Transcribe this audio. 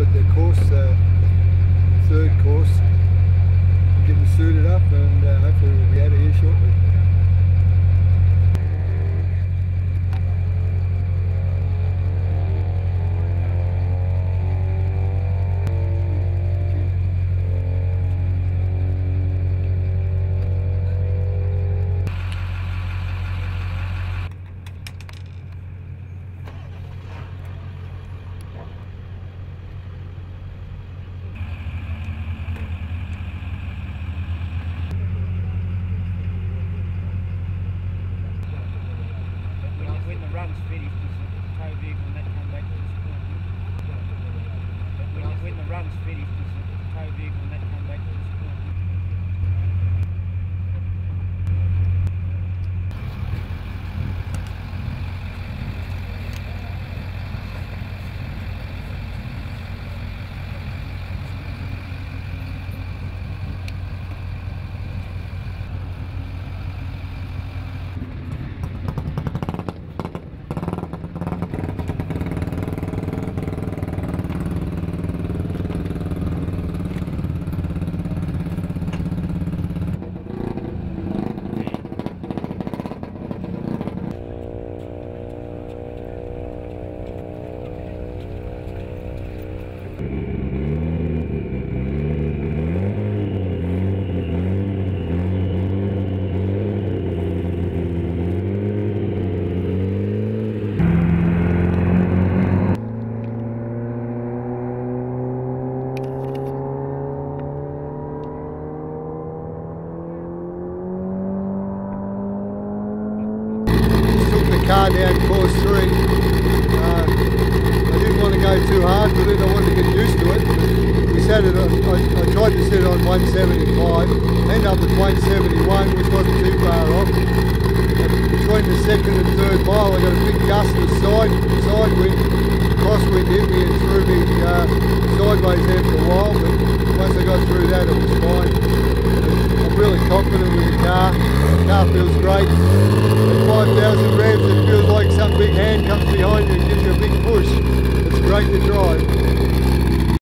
at the course, uh, third course, getting suited up, and uh, hopefully we'll be out of here shortly. Finished, the tow vehicle and come back to the? When, when the run's finished, does the tow vehicle and that come back to the school? took the car down course three. Uh, I didn't want to go too hard with it. I wanted to get used to it. We set it. I, I tried to set it on 175. Ended up at 171, which wasn't too far off. And between the second and third mile, I got a big gust of side side wind. Crosswind hit me and threw me uh, sideways there for a while. But once I got through that, it was fine. I'm really confident with the car. The car feels great. At 5,000 revs, it feels like some big hand comes behind